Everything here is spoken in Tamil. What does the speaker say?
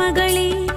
மகளே.